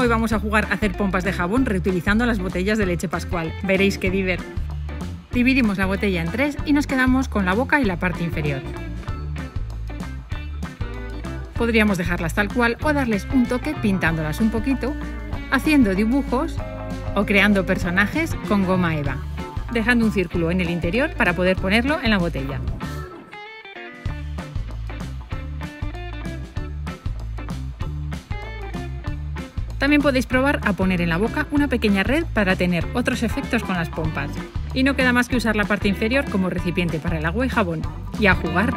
Hoy vamos a jugar a hacer pompas de jabón reutilizando las botellas de leche pascual. Veréis qué diver. Dividimos la botella en tres y nos quedamos con la boca y la parte inferior. Podríamos dejarlas tal cual o darles un toque pintándolas un poquito, haciendo dibujos o creando personajes con goma eva, dejando un círculo en el interior para poder ponerlo en la botella. También podéis probar a poner en la boca una pequeña red para tener otros efectos con las pompas. Y no queda más que usar la parte inferior como recipiente para el agua y jabón. Y a jugar.